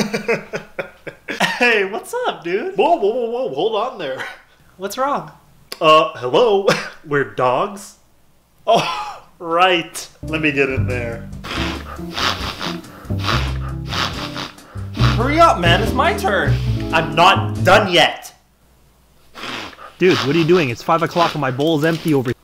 hey, what's up, dude? Whoa, whoa, whoa, whoa, hold on there. What's wrong? Uh, hello? We're dogs? Oh, right. Let me get in there. Hurry up, man. It's my turn. I'm not done yet. Dude, what are you doing? It's 5 o'clock and my bowl's empty over here.